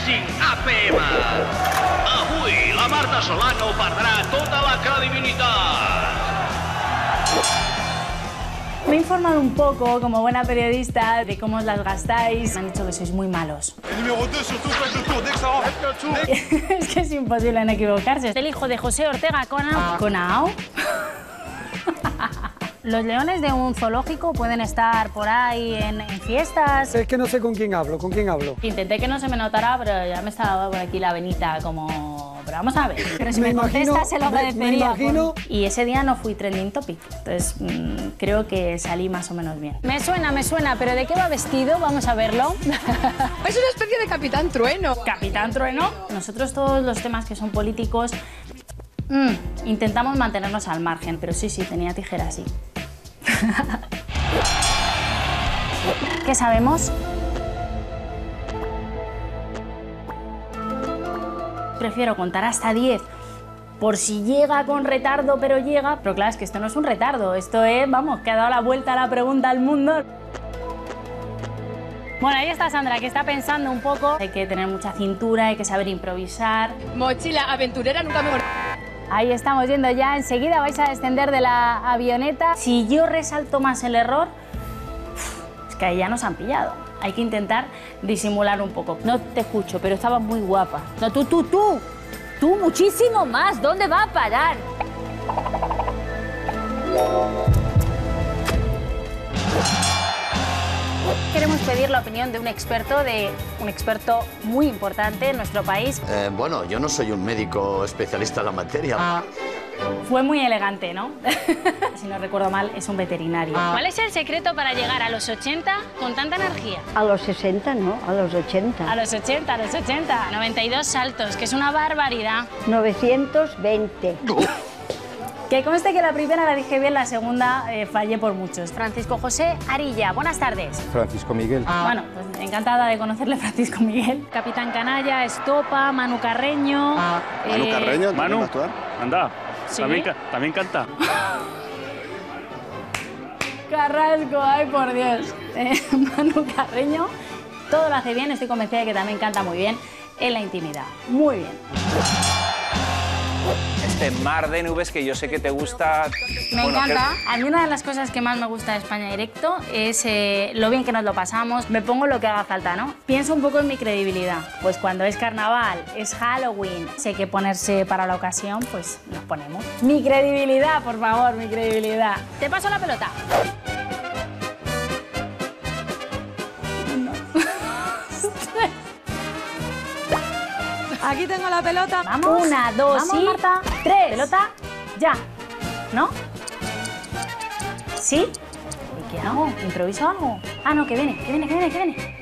Racing APM. Avui la Marta Solano perdrà tota la credibilitat. Me he informado un poco, como buena periodista, de cómo os las gastáis. Me han dicho que sois muy malos. El número 2, surtout, faites le tour, dès que ça rentre, Es que es imposible no equivocarse. El hijo de José Ortega, Conao. Conao. Los leones de un zoológico pueden estar por ahí en, en fiestas. Es que no sé con quién hablo, con quién hablo. Intenté que no se me notara, pero ya me estaba por aquí la venita como... Pero vamos a ver. Pero si me, Me imagino- contesta se lo agradecería. imagino- Y ese día no fui trending topic. Entonces mm, creo que salí más o menos bien. Me suena, me suena, pero ¿de qué va vestido? Vamos a verlo. Es una especie de capitán trueno. Capitán Trueno. Nosotros todos los temas que son políticos mm, intentamos mantenernos al margen, pero sí, sí, tenía tijeras, sí. ¿Qué sabemos? Prefiero contar hasta 10 por si llega con retardo, pero llega. Pero claro, es que esto no es un retardo, esto es, vamos, que ha dado la vuelta a la pregunta al mundo. Bueno, ahí está Sandra, que está pensando un poco. Hay que tener mucha cintura, hay que saber improvisar. Mochila aventurera nunca mejor. Ahí estamos yendo ya, enseguida vais a descender de la avioneta. Si yo resalto más el error, es que ahí ya nos han pillado. Hay que intentar disimular un poco. No te escucho, pero estabas muy guapa. No, tú, tú, tú. Tú muchísimo más. ¿Dónde va a parar? Queremos pedir la opinión de un experto, de un experto muy importante en nuestro país. Eh, bueno, yo no soy un médico especialista en la materia. Fue muy elegante, ¿no? si no recuerdo mal, es un veterinario. ¿Cuál es el secreto para llegar a los 80 con tanta energía? A los 60, no, a los 80. A los 80, a los 80. 92 saltos, que es una barbaridad. 920. Que conste que la primera la dije bien, la segunda eh, fallé por muchos. Francisco José Arilla, buenas tardes. Francisco Miguel. Bueno, pues encantada de conocerle Francisco Miguel. Capitán Canalla, Estopa, Manu Carreño. Manu eh, Carreño, ¿también Manu, va a actuar? anda. ¿Sí? También, también canta. Carrasco, ay por Dios. Eh, Manu Carreño, todo lo hace bien, estoy convencida de que también canta muy bien en la intimidad. Muy bien. Este mar de nubes que yo sé que te gusta. Me Bueno, encanta. A mí una de las cosas que más me gusta de España Directo es eh, lo bien que nos lo pasamos. Me pongo lo que haga falta, ¿no? Pienso un poco en mi credibilidad. Pues cuando es carnaval, es Halloween, sé que ponerse para la ocasión, pues nos ponemos. Mi credibilidad, por favor, mi credibilidad. Te paso la pelota. Aquí tengo la pelota. Vamos. Una, dos Vamos, y Marta. tres. Pelota, ya. ¿No? ¿Sí? ¿Y qué hago? ¿Improviso algo? Ah, no, que viene, que viene, que viene, que viene.